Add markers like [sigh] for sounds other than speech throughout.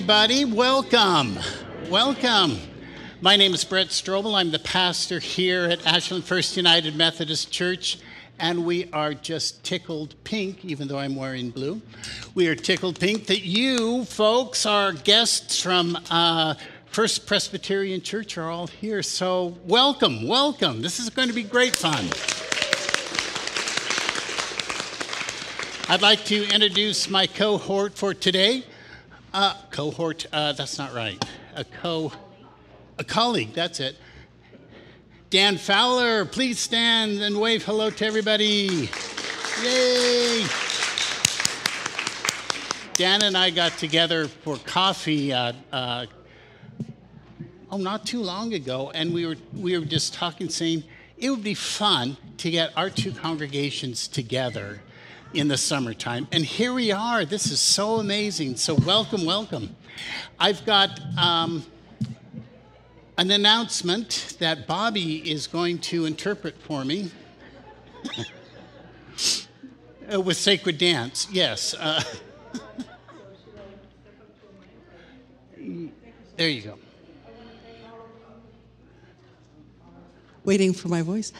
everybody. Welcome. Welcome. My name is Brett Strobel. I'm the pastor here at Ashland First United Methodist Church, and we are just tickled pink, even though I'm wearing blue. We are tickled pink that you folks, our guests from uh, First Presbyterian Church, are all here. So, welcome, welcome. This is going to be great fun. I'd like to introduce my cohort for today. Uh, cohort, uh, that's not right. A co, a colleague, that's it. Dan Fowler, please stand and wave hello to everybody. Yay! Dan and I got together for coffee, uh, uh, oh, not too long ago, and we were, we were just talking, saying it would be fun to get our two congregations together in the summertime. And here we are. This is so amazing. So, welcome, welcome. I've got um, an announcement that Bobby is going to interpret for me. [laughs] uh, with sacred dance, yes. Uh, [laughs] there you go. Waiting for my voice.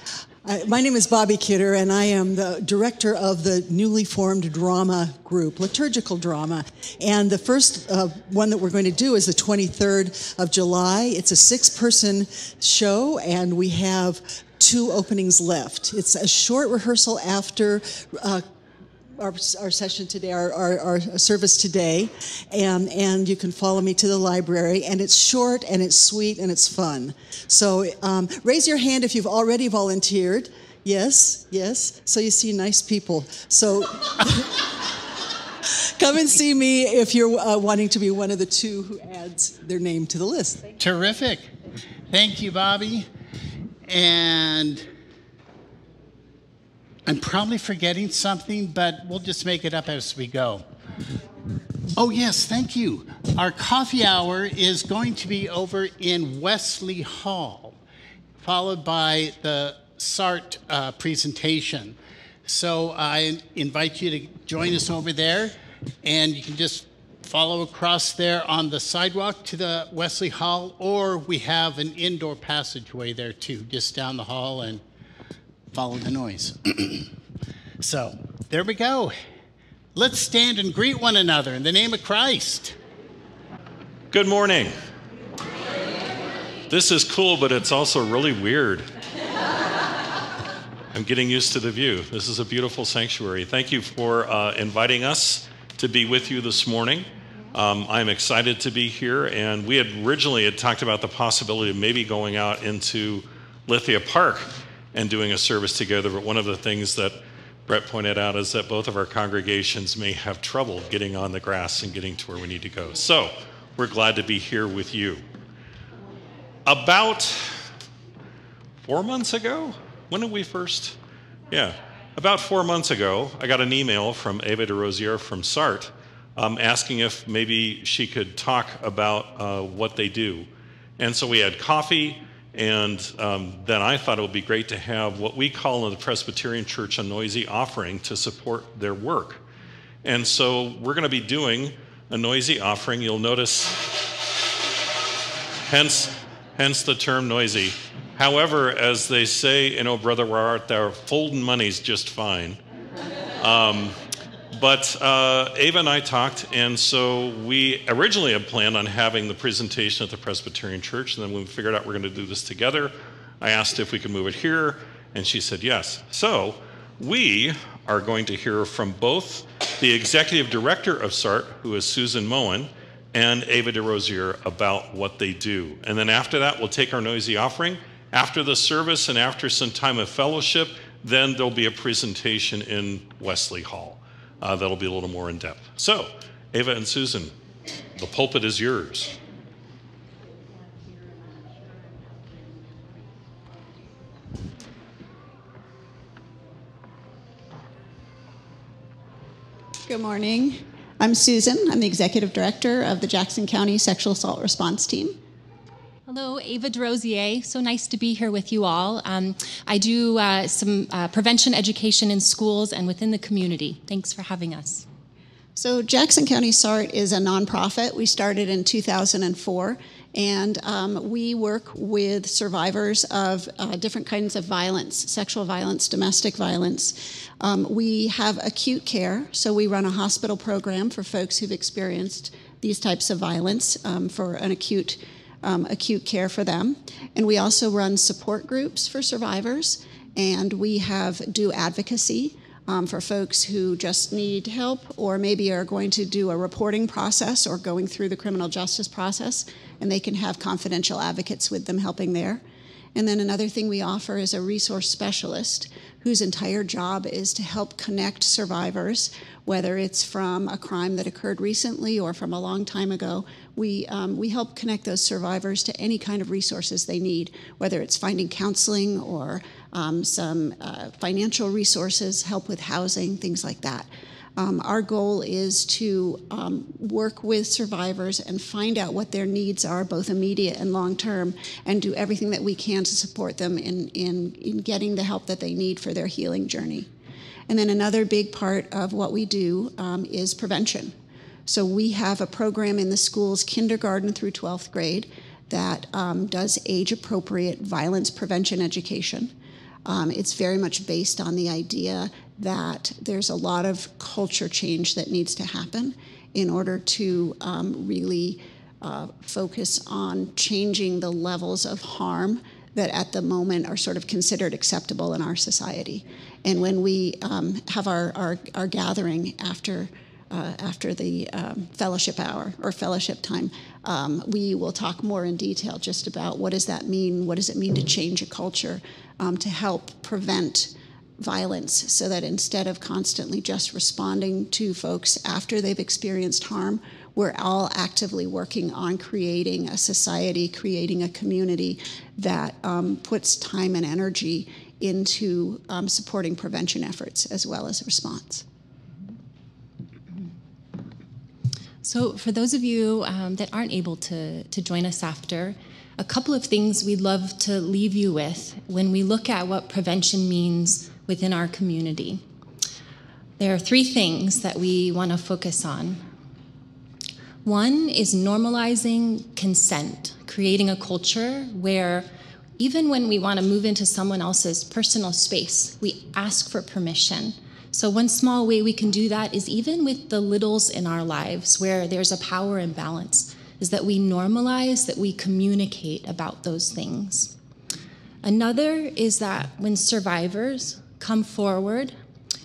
Uh, my name is Bobby Kidder, and I am the director of the newly formed drama group, liturgical drama. And the first uh, one that we're going to do is the 23rd of July. It's a six person show, and we have two openings left. It's a short rehearsal after. Uh, our, our session today, our, our, our, service today, and, and you can follow me to the library. And it's short and it's sweet and it's fun. So um, raise your hand if you've already volunteered. Yes, yes. So you see nice people. So [laughs] come and see me if you're uh, wanting to be one of the two who adds their name to the list. Terrific. Thank you, Bobby. And I'm probably forgetting something, but we'll just make it up as we go. Oh, yes, thank you. Our coffee hour is going to be over in Wesley Hall, followed by the SART uh, presentation. So I invite you to join us over there, and you can just follow across there on the sidewalk to the Wesley Hall, or we have an indoor passageway there too, just down the hall and follow the noise. [clears throat] so there we go. Let's stand and greet one another in the name of Christ. Good morning. This is cool, but it's also really weird. I'm getting used to the view. This is a beautiful sanctuary. Thank you for uh, inviting us to be with you this morning. Um, I'm excited to be here, and we had originally had talked about the possibility of maybe going out into Lithia Park and doing a service together. But one of the things that Brett pointed out is that both of our congregations may have trouble getting on the grass and getting to where we need to go. So we're glad to be here with you. About four months ago, when did we first? Yeah, about four months ago, I got an email from Ava de Rosier from SART um, asking if maybe she could talk about uh, what they do. And so we had coffee and um, then I thought it would be great to have what we call in the Presbyterian Church a noisy offering to support their work. And so we're going to be doing a noisy offering. You'll notice, hence, hence the term noisy. However, as they say in Oh Brother Where Art Thou, folding money's just fine. Um, but uh, Ava and I talked, and so we originally had planned on having the presentation at the Presbyterian Church, and then when we figured out we're going to do this together, I asked if we could move it here, and she said yes. So we are going to hear from both the executive director of SART, who is Susan Moen, and Ava de Rosier about what they do. And then after that, we'll take our noisy offering. After the service and after some time of fellowship, then there'll be a presentation in Wesley Hall uh, that'll be a little more in depth. So, Ava and Susan, the pulpit is yours. Good morning. I'm Susan. I'm the executive director of the Jackson County Sexual Assault Response Team. Hello, Ava Drosier. So nice to be here with you all. Um, I do uh, some uh, prevention education in schools and within the community. Thanks for having us. So, Jackson County SART is a nonprofit. We started in 2004, and um, we work with survivors of uh, different kinds of violence sexual violence, domestic violence. Um, we have acute care, so we run a hospital program for folks who've experienced these types of violence um, for an acute. Um, acute care for them, and we also run support groups for survivors, and we have do advocacy um, for folks who just need help or maybe are going to do a reporting process or going through the criminal justice process, and they can have confidential advocates with them helping there. And then another thing we offer is a resource specialist whose entire job is to help connect survivors, whether it's from a crime that occurred recently or from a long time ago. We, um, we help connect those survivors to any kind of resources they need, whether it's finding counseling or um, some uh, financial resources, help with housing, things like that. Um, our goal is to um, work with survivors and find out what their needs are, both immediate and long term, and do everything that we can to support them in, in, in getting the help that they need for their healing journey. And then another big part of what we do um, is prevention. So we have a program in the schools, kindergarten through 12th grade, that um, does age appropriate violence prevention education. Um, it's very much based on the idea that there's a lot of culture change that needs to happen in order to um, really uh, focus on changing the levels of harm that at the moment are sort of considered acceptable in our society. And when we um, have our, our, our, gathering after, uh, after the um, fellowship hour or fellowship time, um, we will talk more in detail just about what does that mean? What does it mean to change a culture? um, to help prevent violence so that instead of constantly just responding to folks after they've experienced harm, we're all actively working on creating a society, creating a community that um, puts time and energy into um, supporting prevention efforts as well as response. So, for those of you um, that aren't able to, to join us after, a couple of things we'd love to leave you with when we look at what prevention means within our community. There are three things that we want to focus on. One is normalizing consent, creating a culture where even when we want to move into someone else's personal space, we ask for permission. So, one small way we can do that is even with the littles in our lives where there's a power imbalance is that we normalize, that we communicate about those things. Another is that when survivors come forward,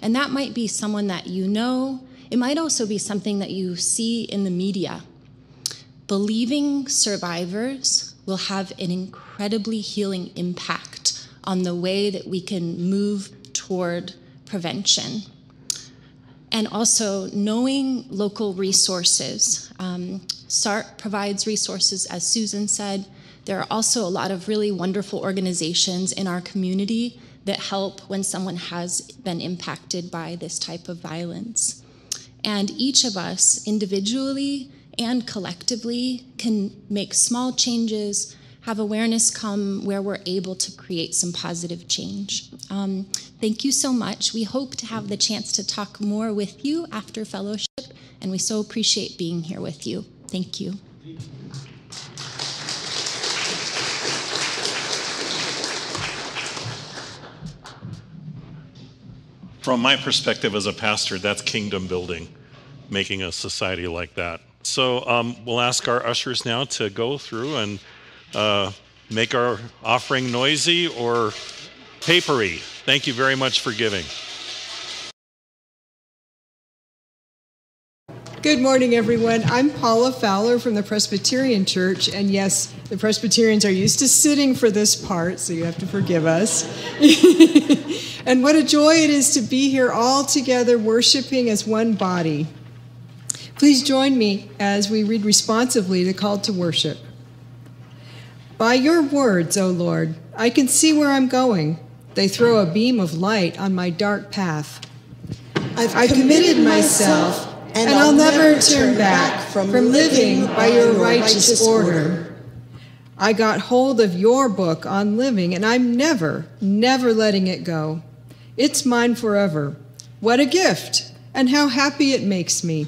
and that might be someone that you know, it might also be something that you see in the media. Believing survivors will have an incredibly healing impact on the way that we can move toward prevention and also knowing local resources. Um, SART provides resources, as Susan said. There are also a lot of really wonderful organizations in our community that help when someone has been impacted by this type of violence. And each of us, individually and collectively, can make small changes have awareness come where we're able to create some positive change. Um, thank you so much. We hope to have the chance to talk more with you after fellowship, and we so appreciate being here with you. Thank you. From my perspective as a pastor, that's kingdom building, making a society like that. So um, we'll ask our ushers now to go through and uh, make our offering noisy or papery. Thank you very much for giving. Good morning, everyone. I'm Paula Fowler from the Presbyterian Church, and yes, the Presbyterians are used to sitting for this part, so you have to forgive us. [laughs] and what a joy it is to be here all together worshiping as one body. Please join me as we read responsively the call to worship. By your words, O Lord, I can see where I'm going. They throw a beam of light on my dark path. I've, I've committed myself, and, and I'll, never turn back from, from living by your righteous order. I got hold of your book on living, and I'm never, never letting it go. It's mine forever. What a gift, and how happy it makes me.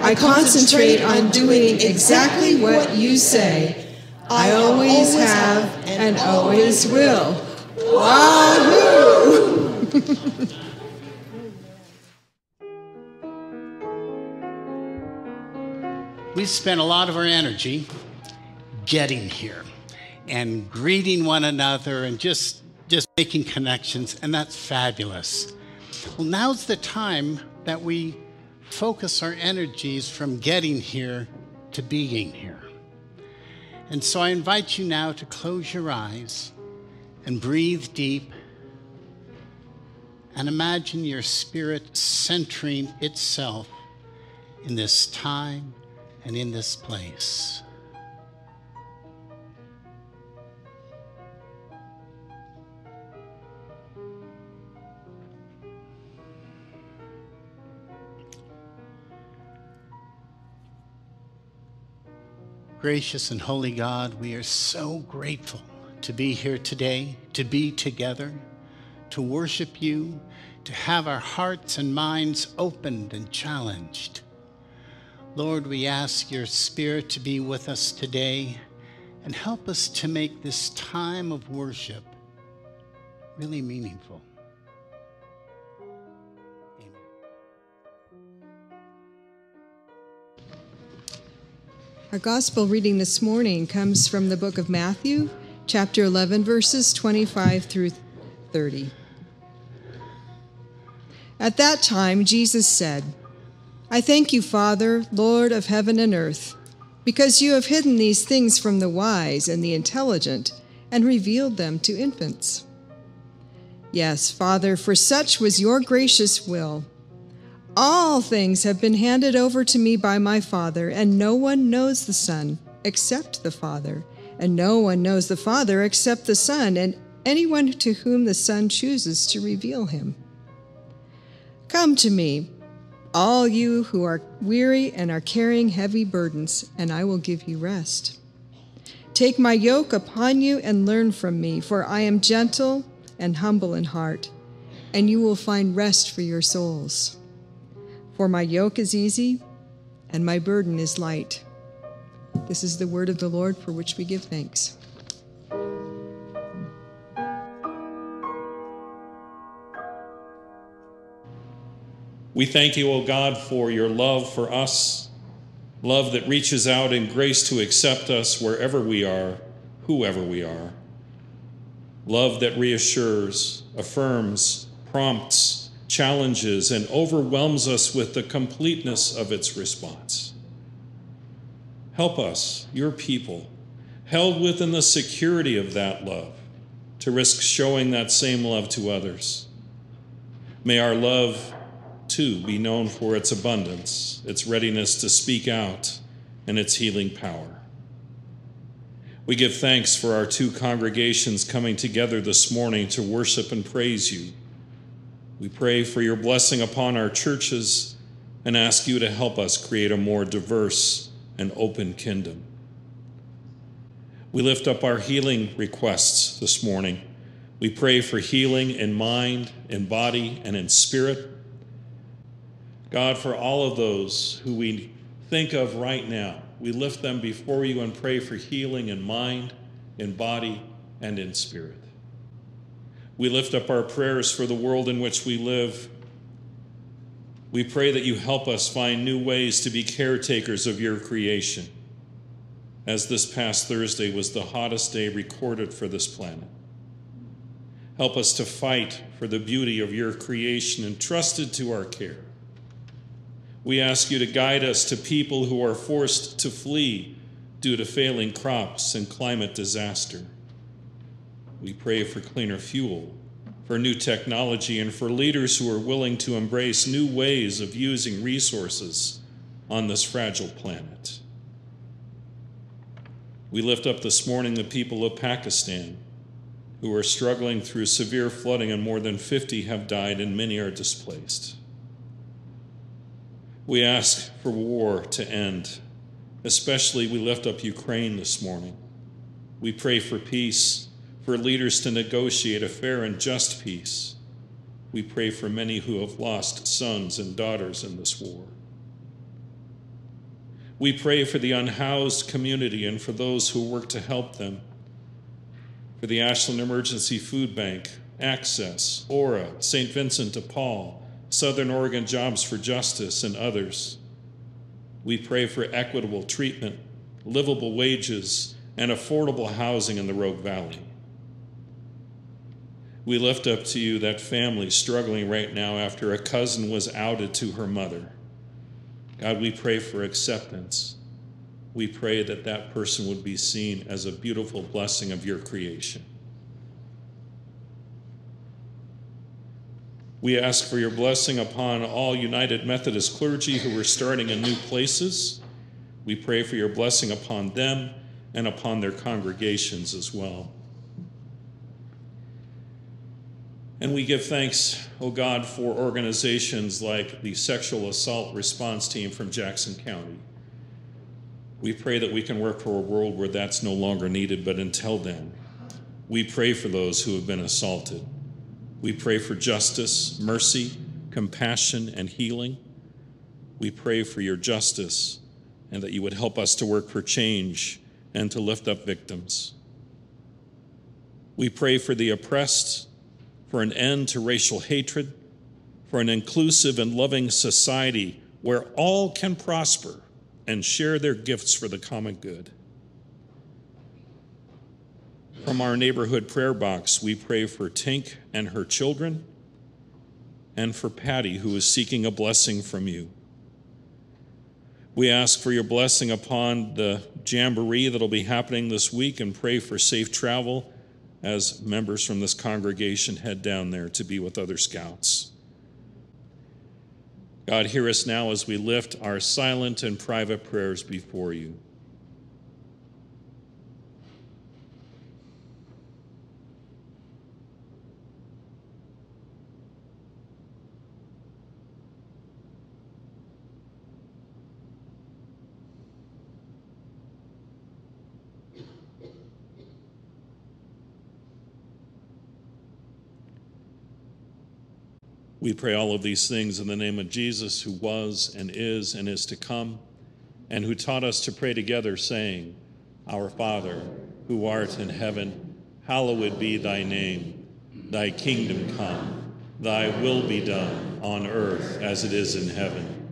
I concentrate on doing exactly what you say. I always have and always will. Wahoo! [laughs] we spent a lot of our energy getting here and greeting one another and just just making connections and that's fabulous well now's the time that we focus our energies from getting here to being here and so i invite you now to close your eyes and breathe deep and imagine your spirit centering itself in this time and in this place. Gracious and holy God, we are so grateful to be here today, to be together, to worship you, to have our hearts and minds opened and challenged. Lord, we ask your Spirit to be with us today and help us to make this time of worship really meaningful. Our gospel reading this morning comes from the book of Matthew, chapter 11, verses 25 through 30. At that time, Jesus said, I thank you, Father, Lord of heaven and earth, because you have hidden these things from the wise and the intelligent and revealed them to infants. Yes, Father, for such was your gracious will. All things have been handed over to me by my Father, and no one knows the Son except the Father, and no one knows the Father except the Son, and anyone to whom the Son chooses to reveal him. Come to me all you who are weary and are carrying heavy burdens, and I will give you rest. Take my yoke upon you and learn from me, for I am gentle and humble in heart, and you will find rest for your souls. For my yoke is easy and my burden is light. This is the word of the Lord for which we give thanks. We thank you, O God, for your love for us, love that reaches out in grace to accept us wherever we are, whoever we are. Love that reassures, affirms, prompts, challenges, and overwhelms us with the completeness of its response. Help us, your people, held within the security of that love, to risk showing that same love to others. May our love too, be known for its abundance, its readiness to speak out, and its healing power. We give thanks for our two congregations coming together this morning to worship and praise you. We pray for your blessing upon our churches and ask you to help us create a more diverse and open kingdom. We lift up our healing requests this morning. We pray for healing in mind, in body, and in spirit. God, for all of those who we think of right now, we lift them before you and pray for healing in mind, in body, and in spirit. We lift up our prayers for the world in which we live. We pray that you help us find new ways to be caretakers of your creation, as this past Thursday was the hottest day recorded for this planet. Help us to fight for the beauty of your creation entrusted to our care. We ask you to guide us to people who are forced to flee due to failing crops and climate disaster. We pray for cleaner fuel, for new technology, and for leaders who are willing to embrace new ways of using resources on this fragile planet. We lift up this morning the people of Pakistan who are struggling through severe flooding, and more than 50 have died, and many are displaced. We ask for war to end. Especially, we lift up Ukraine this morning. We pray for peace, for leaders to negotiate a fair and just peace. We pray for many who have lost sons and daughters in this war. We pray for the unhoused community and for those who work to help them. For the Ashland Emergency Food Bank, Access, OHRA, St. Vincent de Paul, Southern Oregon Jobs for Justice, and others. We pray for equitable treatment, livable wages, and affordable housing in the Rogue Valley. We lift up to you that family struggling right now after a cousin was outed to her mother. God, we pray for acceptance. We pray that that person would be seen as a beautiful blessing of your creation. We ask for your blessing upon all United Methodist clergy who are starting in new places. We pray for your blessing upon them and upon their congregations as well. And we give thanks, oh God, for organizations like the Sexual Assault Response Team from Jackson County. We pray that we can work for a world where that's no longer needed, but until then, we pray for those who have been assaulted. We pray for justice, mercy, compassion, and healing. We pray for your justice and that you would help us to work for change and to lift up victims. We pray for the oppressed for an end to racial hatred, for an inclusive and loving society where all can prosper and share their gifts for the common good. From our neighborhood prayer box, we pray for Tink and her children, and for Patty, who is seeking a blessing from you. We ask for your blessing upon the jamboree that'll be happening this week and pray for safe travel as members from this congregation head down there to be with other scouts. God, hear us now as we lift our silent and private prayers before you. We pray all of these things in the name of Jesus, who was and is and is to come, and who taught us to pray together, saying, Our Father, who art in heaven, hallowed be thy name. Thy kingdom come, thy will be done on earth as it is in heaven.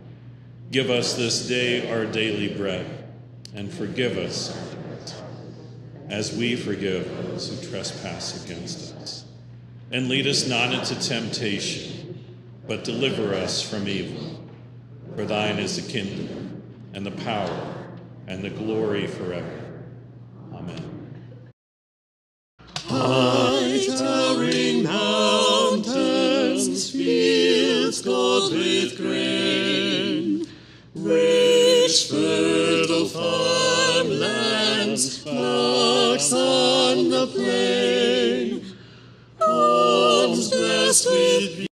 Give us this day our daily bread, and forgive us as we forgive those who trespass against us. And lead us not into temptation but deliver us from evil. For thine is the kingdom, and the power, and the glory forever. Amen. High towering mountains, fields gold with grain, rich fertile farmlands, flocks on the plain, homes blessed with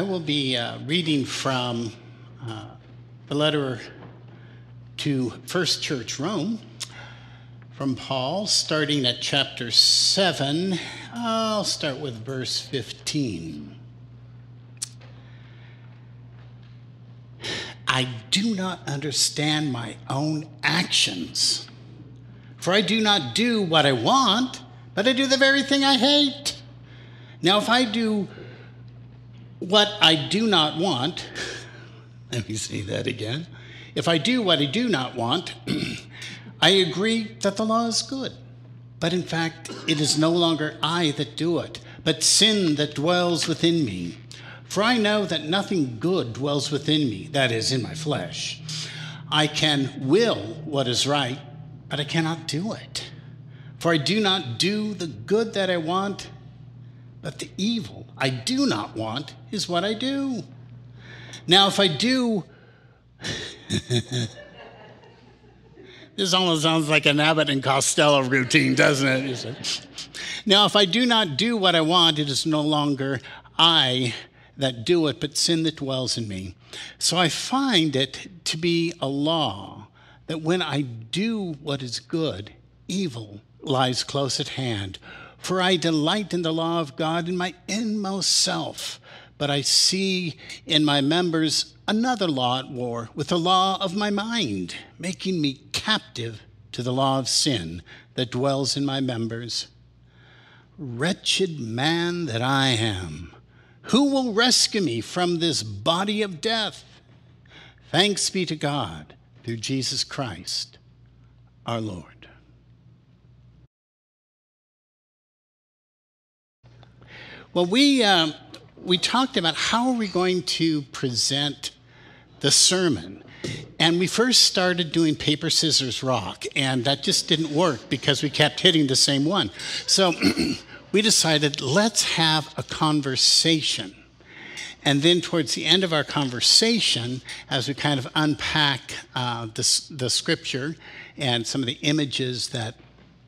I will be uh, reading from uh, the letter to First Church Rome from Paul, starting at chapter 7. I'll start with verse 15. I do not understand my own actions, for I do not do what I want, but I do the very thing I hate. Now, if I do what I do not want, [laughs] let me say that again. If I do what I do not want, [clears throat] I agree that the law is good. But in fact, it is no longer I that do it, but sin that dwells within me. For I know that nothing good dwells within me, that is, in my flesh. I can will what is right, but I cannot do it. For I do not do the good that I want, but the evil I do not want is what I do. Now, if I do, [laughs] this almost sounds like an Abbott and Costello routine, doesn't it? Now, if I do not do what I want, it is no longer I that do it, but sin that dwells in me. So I find it to be a law that when I do what is good, evil lies close at hand. For I delight in the law of God in my inmost self, but I see in my members another law at war with the law of my mind, making me captive to the law of sin that dwells in my members. Wretched man that I am, who will rescue me from this body of death? Thanks be to God through Jesus Christ our Lord. Well, we, um, we talked about how are we going to present the sermon. And we first started doing paper, scissors, rock, and that just didn't work because we kept hitting the same one. So [clears throat] we decided let's have a conversation. And then, towards the end of our conversation, as we kind of unpack uh, the, the scripture and some of the images that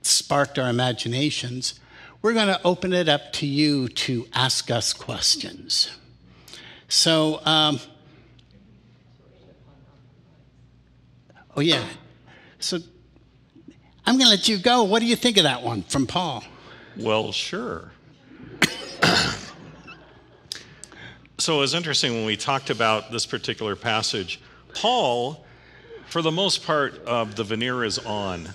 sparked our imaginations, we're going to open it up to you to ask us questions. So, um, oh, yeah. So, I'm going to let you go. What do you think of that one from Paul? Well, sure. [coughs] so it was interesting when we talked about this particular passage. Paul, for the most part, uh, the veneer is on.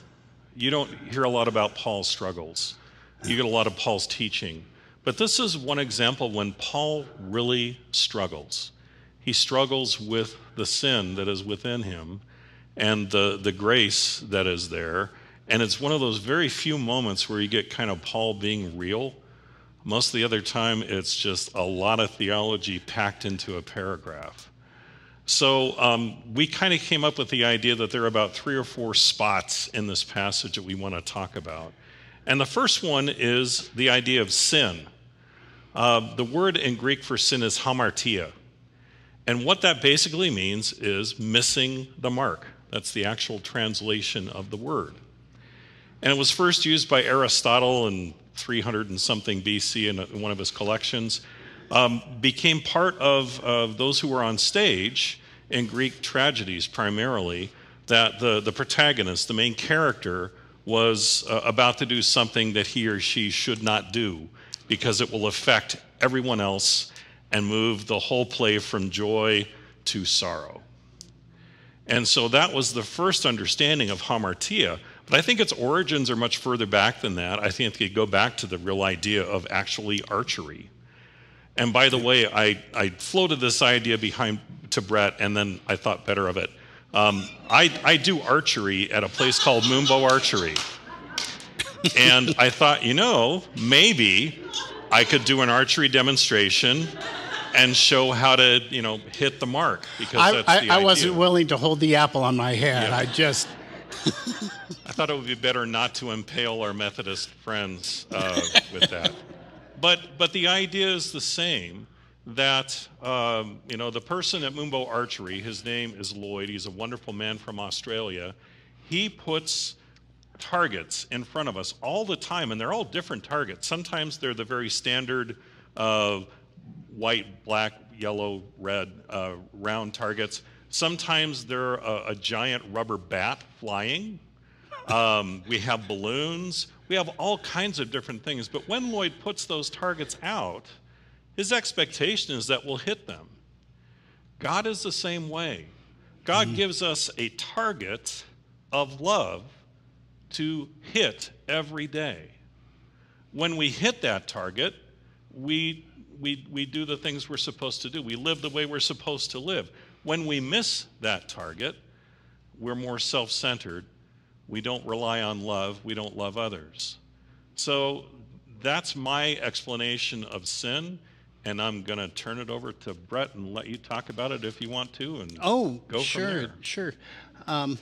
You don't hear a lot about Paul's struggles. You get a lot of Paul's teaching. But this is one example when Paul really struggles. He struggles with the sin that is within him and the, the grace that is there. And it's one of those very few moments where you get kind of Paul being real. Most of the other time, it's just a lot of theology packed into a paragraph. So um, we kind of came up with the idea that there are about three or four spots in this passage that we want to talk about. And the first one is the idea of sin. Uh, the word in Greek for sin is hamartia. And what that basically means is missing the mark. That's the actual translation of the word. And it was first used by Aristotle in 300 and something BC in, one of his collections. Um, became part of, of those who were on stage in Greek tragedies primarily, that the, the protagonist, the main character, was uh, about to do something that he or she should not do because it will affect everyone else and move the whole play from joy to sorrow. And so that was the first understanding of hamartia. But I think its origins are much further back than that. I think it go back to the real idea of actually archery. And by the way, I, I floated this idea behind to Brett, and then I thought better of it. Um, I, I do archery at a place called Moonbow Archery. and [laughs] I thought, you know, maybe I could do an archery demonstration and show how to, you know, hit the mark because I, that's I, the I idea. wasn't willing to hold the apple on my head. Yeah. I just, [laughs] [laughs] I thought it would be better not to impale our Methodist friends uh, with that. But but the idea is the same. That um, you know the person at Moonbow Archery, his name is Lloyd. He's a wonderful man from Australia. He puts targets in front of us all the time, and they're all different targets. Sometimes they're the very standard uh, white, black, yellow, red, uh, round targets. Sometimes they're a, a giant rubber bat flying. Um, we have balloons. We have all kinds of different things. But when Lloyd puts those targets out, his expectation is that we'll hit them. God is the same way. God mm. gives us a target of love to hit every day. When we hit that target, we, we, we do the things we're supposed to do. We live the way we're supposed to live. When we miss that target, we're more self centered. We don't rely on love. We don't love others. So that's my explanation of sin. And I'm going to turn it over to Brett and let you talk about it if you want to. And Oh, go sure, sure. Um,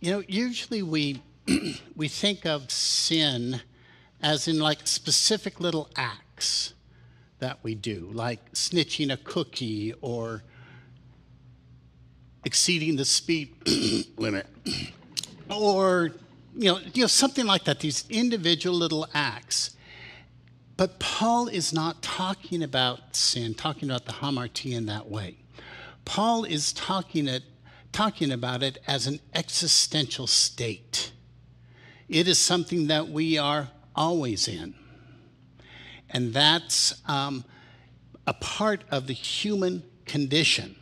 you know, usually we [clears throat] we think of sin as in like specific little acts that we do, like snitching a cookie or exceeding the speed [clears throat] limit, or you know, you know, something like that. These individual little acts. But Paul is not talking about sin, talking about the hamartia in that way. Paul is talking, it, talking about it as an existential state. It is something that we are always in. And that's um, a part of the human condition.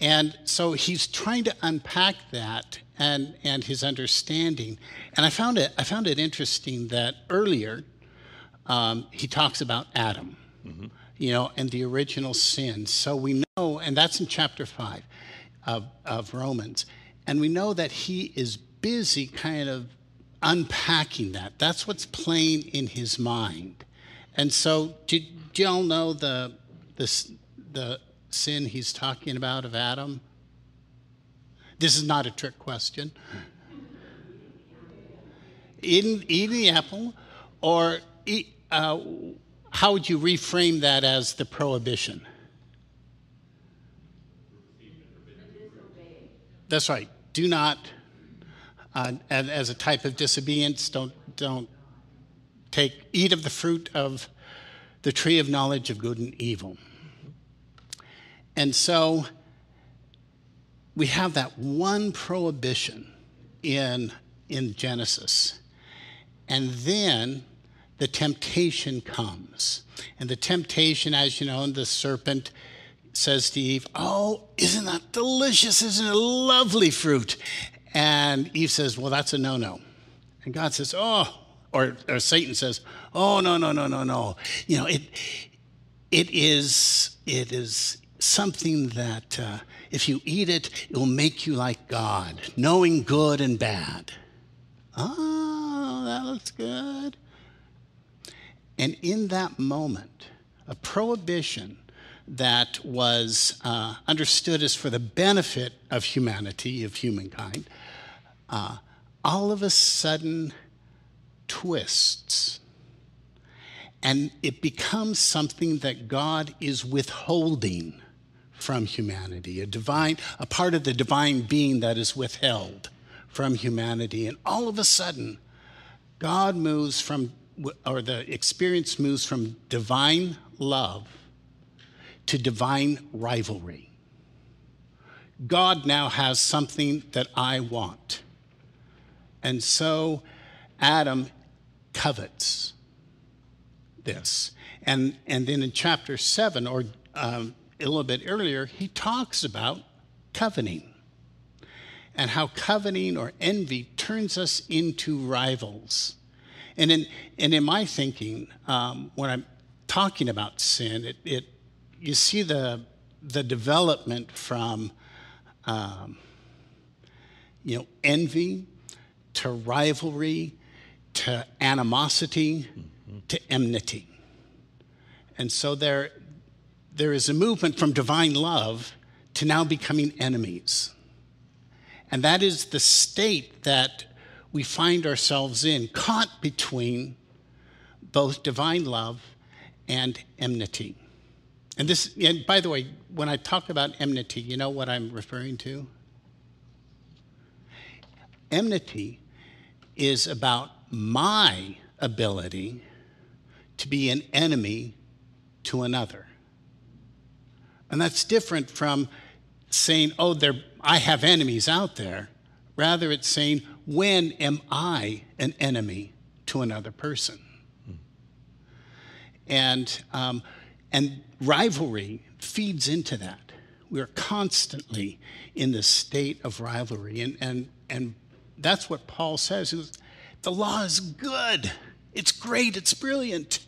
And so he's trying to unpack that and, and his understanding. And I found it, I found it interesting that earlier um, he talks about Adam, you know, and the original sin. So we know, and that's in chapter 5 of, of Romans, and we know that he is busy kind of unpacking that. That's what's playing in his mind. And so, did, do y'all know the, the, the sin he's talking about of Adam? This is not a trick question. Eating, eating the apple, or uh, how would you reframe that as the prohibition? That's right. Do not, uh, as a type of disobedience, don't don't take eat of the fruit of the tree of knowledge of good and evil. And so we have that one prohibition in in Genesis. And then the temptation comes. And the temptation, as you know, and the serpent says to Eve, Oh, isn't that delicious? Isn't it a lovely fruit? And Eve says, Well, that's a no no. And God says, Oh, or, or Satan says, Oh, no, no, no, no, no. You know, it, it, is, it is something that uh, if you eat it, it will make you like God, knowing good and bad. Oh, that looks good. And in that moment, a prohibition that was uh, understood as for the benefit of humanity, of humankind, uh, all of a sudden twists. And it becomes something that God is withholding from humanity, a divine, a part of the divine being that is withheld from humanity. And all of a sudden, God moves from, or the experience moves from divine love to divine rivalry. God now has something that I want. And so Adam covets this. And, and then in chapter 7, or um, a little bit earlier, he talks about coveting and how coveting or envy turns us into rivals. And in, and in my thinking, um, when I'm talking about sin, it, it, you see the, the development from um, you know, envy to rivalry to animosity to enmity. And so there, there is a movement from divine love to now becoming enemies. And that is the state that we find ourselves in, caught between both divine love and enmity. And this, and by the way, when I talk about enmity, you know what I'm referring to? Enmity is about my ability to be an enemy to another. And that's different from saying, oh, there, I have enemies out there. Rather, it's saying, when am I an enemy to another person? And, um, and rivalry feeds into that. We are constantly in the state of rivalry. And, and, and that's what Paul says. is, The law is good, it's great, it's brilliant.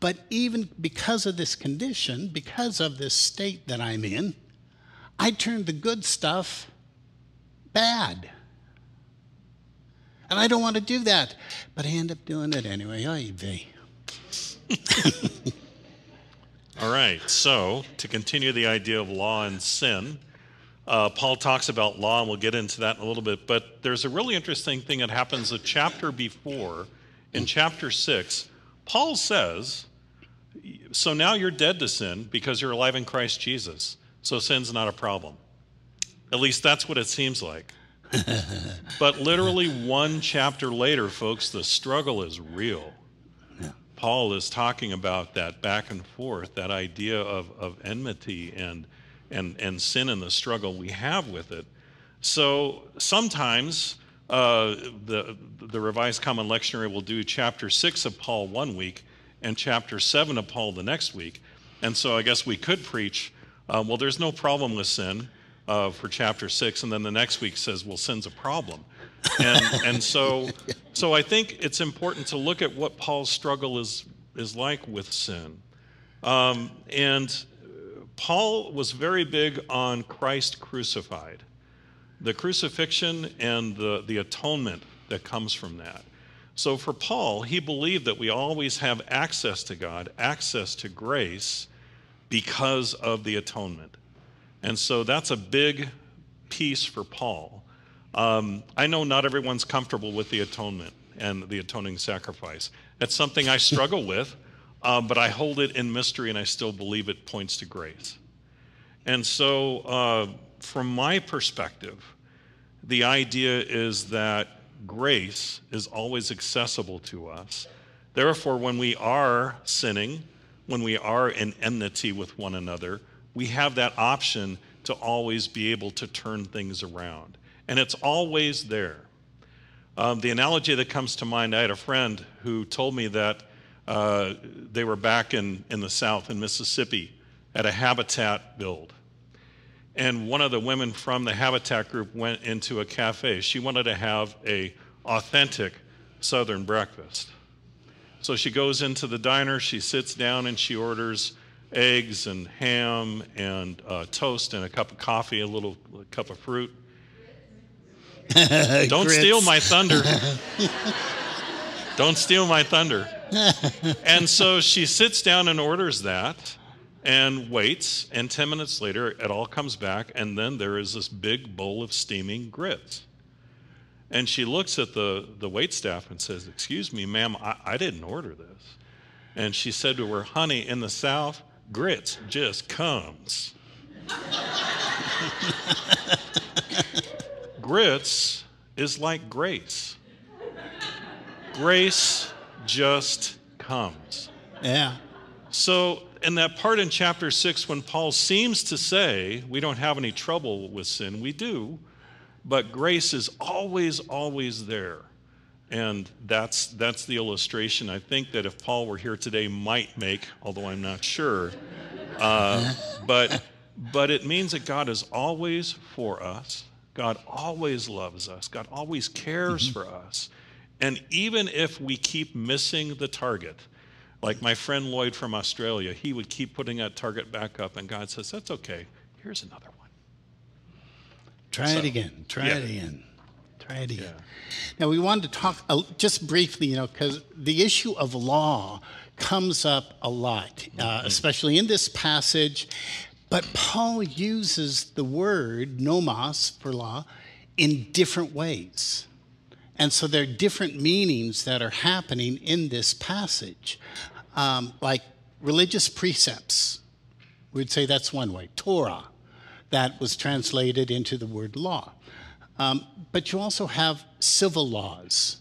But even because of this condition, because of this state that I'm in, I turn the good stuff bad. And I don't want to do that, but I end up doing it anyway. Vey. [laughs] All right, so to continue the idea of law and sin, uh, Paul talks about law, and we'll get into that in a little bit. But there's a really interesting thing that happens a chapter before, in chapter 6. Paul says, So now you're dead to sin because you're alive in Christ Jesus. So sin's not a problem. At least that's what it seems like. [laughs] but literally one chapter later, folks, the struggle is real. Paul is talking about that back and forth, that idea of, of enmity and, and, and sin and the struggle we have with it. So sometimes uh, the, the Revised Common Lectionary will do chapter 6 of Paul one week and chapter 7 of Paul the next week. And so I guess we could preach, uh, well, there's no problem with sin uh, for chapter 6, and then the next week says, well, sin's a problem. And, and so, [laughs] so I think it's important to look at what Paul's struggle is, is like with sin. Um, and Paul was very big on Christ crucified, the crucifixion and the, the atonement that comes from that. So for Paul, he believed that we always have access to God, access to grace, because of the atonement. And so that's a big piece for Paul. Um, I know not everyone's comfortable with the atonement and the atoning sacrifice. That's something I struggle [laughs] with, uh, but I hold it in mystery and I still believe it points to grace. And so, uh, from my perspective, the idea is that grace is always accessible to us. Therefore, when we are sinning, when we are in enmity with one another, we have that option to always be able to turn things around and it's always there. Um, the analogy that comes to mind I had a friend who told me that uh, they were back in, in the South, in Mississippi, at a habitat build. And one of the women from the habitat group went into a cafe. She wanted to have a authentic Southern breakfast. So she goes into the diner, she sits down, and she orders eggs and ham and uh, toast and a cup of coffee, a little a cup of fruit. [laughs] [laughs] Don't steal my thunder. Don't steal my thunder. and so she sits down and orders that and waits, and 10 minutes later, it all comes back, and then there is this big bowl of steaming grits. And she looks at the, the wait staff and says, Excuse me, ma'am, I, I didn't order this. And she said to her, Honey, in the South, grits just comes grits is like grace. Grace just comes. Yeah. So, in that part in chapter 6, when Paul seems to say we don't have any trouble with sin, we do, but grace is always, always there. And that's, that's the illustration I think that if Paul were here today might make, although I'm not sure. Uh, but, but it means that God is always for us. God always loves us. God always cares mm-hmm. for us. And even if we keep missing the target, like my friend Lloyd from Australia, he would keep putting that target back up, and God says, That's okay. Here's another one. Try so, it again. Try yeah. it again. Yeah. Now, we wanted to talk uh, just briefly, you know, because the issue of law comes up a lot, uh, mm-hmm. especially in this passage. But Paul uses the word nomos for law in different ways. And so there are different meanings that are happening in this passage. Um, like religious precepts, we'd say that's one way. Torah, that was translated into the word law. Um, but you also have civil laws,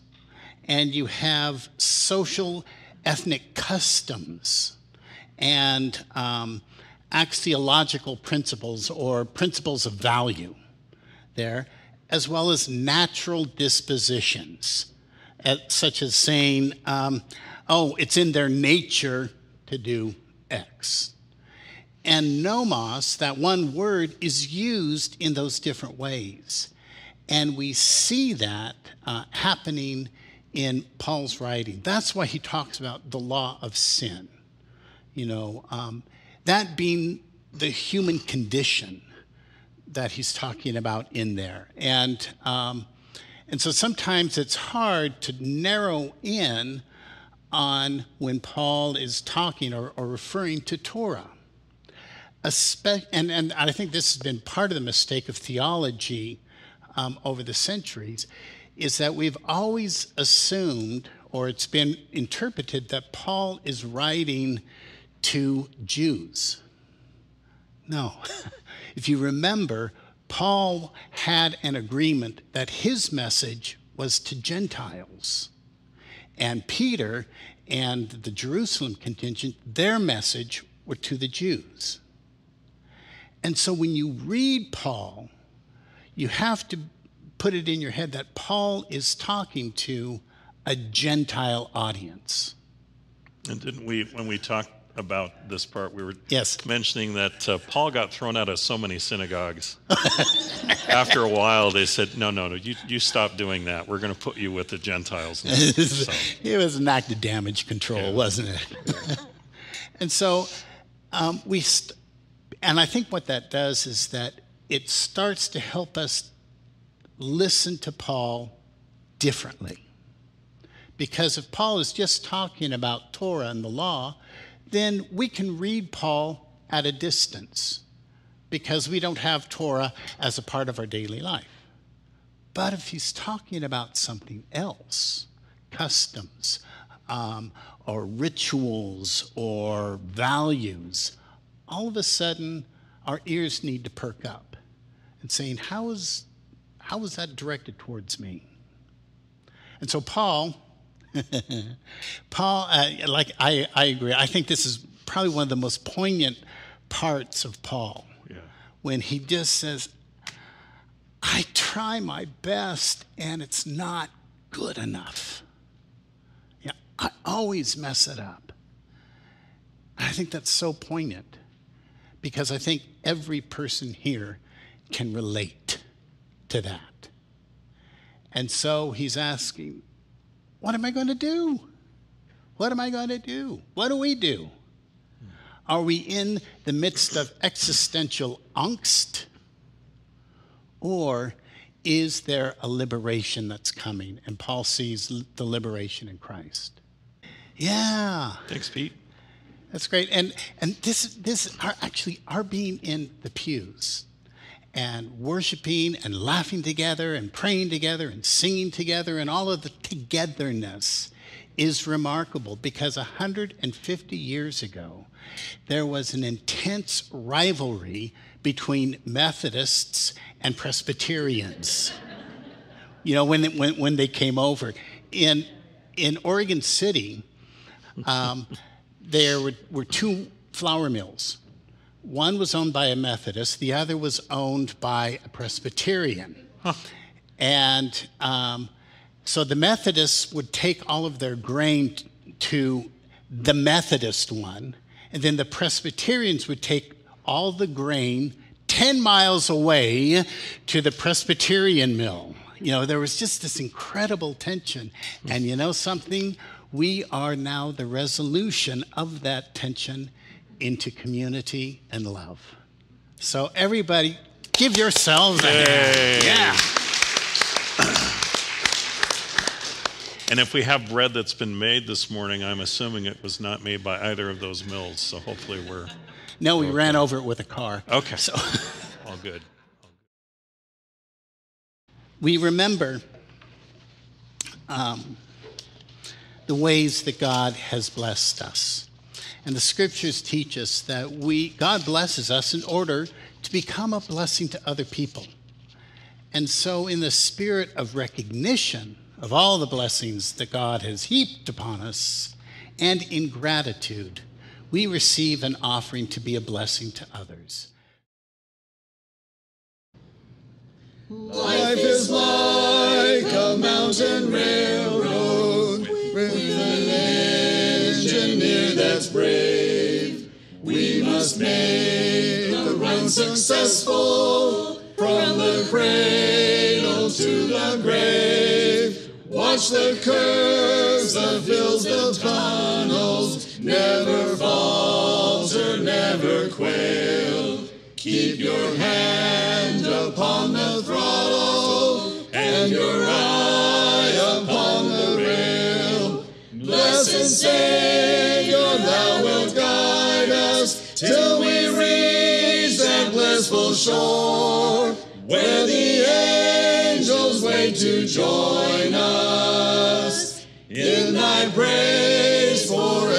and you have social ethnic customs and um, axiological principles or principles of value there, as well as natural dispositions, such as saying, um, oh, it's in their nature to do X. And nomos, that one word, is used in those different ways. And we see that uh, happening in Paul's writing. That's why he talks about the law of sin. You know, um, that being the human condition that he's talking about in there. And, um, and so sometimes it's hard to narrow in on when Paul is talking or, or referring to Torah. Espe- and, and I think this has been part of the mistake of theology um, over the centuries, is that we've always assumed, or it's been interpreted, that Paul is writing to Jews. No. [laughs] if you remember, Paul had an agreement that his message was to Gentiles. And Peter and the Jerusalem contingent, their message were to the Jews. And so when you read Paul, you have to put it in your head that Paul is talking to a Gentile audience. And didn't we, when we talked about this part, we were yes. mentioning that uh, Paul got thrown out of so many synagogues. [laughs] After a while, they said, "No, no, no, you, you stop doing that. We're going to put you with the Gentiles." Now. [laughs] so. It was an act of damage control, yeah. wasn't it? [laughs] and so um, we, st- and I think what that does is that it starts to help us listen to Paul differently. Because if Paul is just talking about Torah and the law, then we can read Paul at a distance because we don't have Torah as a part of our daily life. But if he's talking about something else, customs, um, or rituals, or values, all of a sudden our ears need to perk up and saying, How is, how is that directed towards me? And so Paul [laughs] Paul, uh, like I, I agree. I think this is probably one of the most poignant parts of Paul yeah. when he just says, I try my best and it's not good enough. Yeah, I always mess it up. I think that's so poignant because I think every person here can relate to that. And so he's asking, what am I going to do? What am I going to do? What do we do? Are we in the midst of existential angst? Or is there a liberation that's coming? And Paul sees the liberation in Christ. Yeah. Thanks, Pete. That's great. And and this this are actually our being in the pews and worshiping and laughing together and praying together and singing together and all of the togetherness is remarkable because 150 years ago, there was an intense rivalry between Methodists and Presbyterians. you know, when, when, when they came over. In, in Oregon City, um, there were, were two flour mills one was owned by a Methodist, the other was owned by a Presbyterian. Huh. And um, so the Methodists would take all of their grain to the Methodist one, and then the Presbyterians would take all the grain 10 miles away to the Presbyterian mill. You know, there was just this incredible tension. And you know something? We are now the resolution of that tension into community and love. So, everybody, give yourselves a hand. Yeah. And if we have bread that's been made this morning, I'm assuming it was not made by either of those mills. So hopefully we're. No, we ran over it with a car. Okay. So [laughs] all good. We remember um, the ways that God has blessed us. And the scriptures teach us that we, God blesses us in order to become a blessing to other people. And so, in the spirit of recognition of all the blessings that God has heaped upon us and in gratitude, we receive an offering to be a blessing to others. Life is like a mountain railroad with an that's brave. We must make the run successful from the cradle to the grave. Watch the curves, the hills, the tunnels, never falter, never quail. Keep your hand upon the throttle and your eye Blessed Savior, thou wilt guide us till we reach that blissful shore where the angels wait to join us in thy praise forevermore.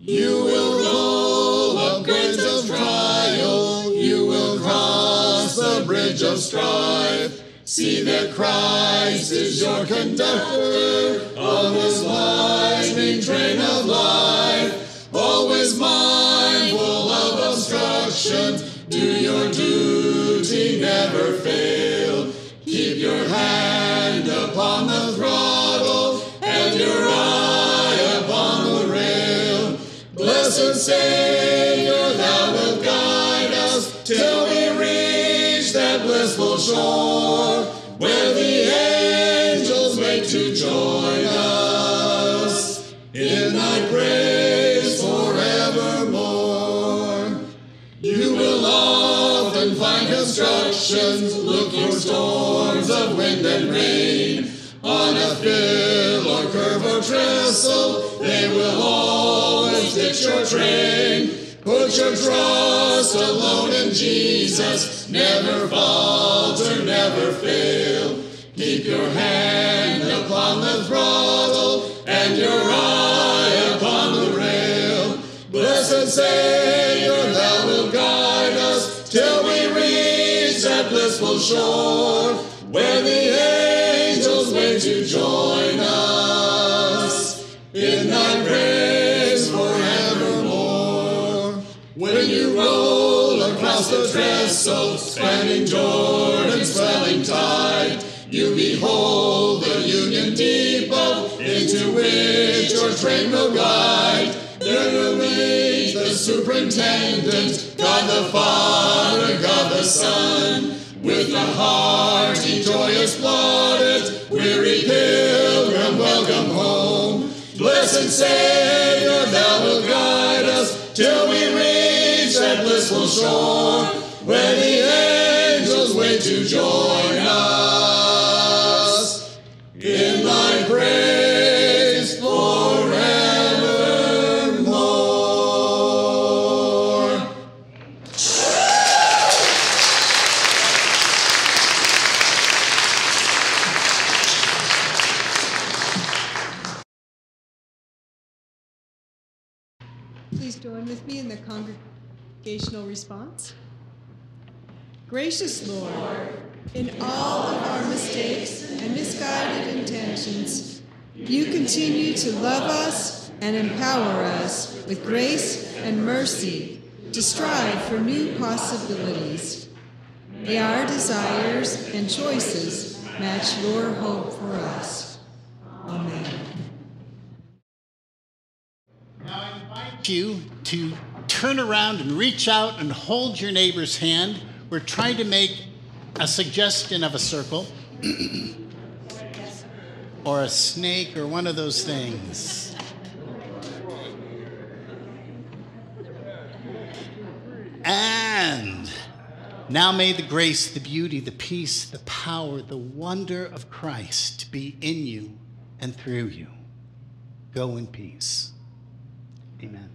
You will roll up grades of trial. You will cross the bridge of strife. See that Christ is your conductor of this lightning train of life. Always mindful of obstruction. Do your duty, never fail. Keep your hand upon the throttle and your eye upon the rail. Blessed Savior, thou wilt guide us till we reach that blissful shore where the angels wait to join us in thy praise forevermore. You will often find constructions, look for storms of wind and rain. On a fill or curve or trestle, they will always ditch your train. Your trust alone in Jesus, never falter, never fail. Keep your hand upon the throttle and your eye upon the rail. Blessed Savior, thou wilt guide us till we reach that blissful shore where the trestle, spanning Jordan's swelling tide, you behold the Union Depot into which your train will glide. There will meet the superintendent, God the Father, God the Son, with the hearty, joyous plaudit, weary pilgrim, welcome home. Blessed Savior, thou wilt guide us till we reach that blissful shore where the angels wait to join us May our desires and choices match your hope for us. Amen. Now I invite you to turn around and reach out and hold your neighbor's hand. We're trying to make a suggestion of a circle [clears throat] or a snake or one of those things. And now may the grace, the beauty, the peace, the power, the wonder of Christ be in you and through you. Go in peace. Amen.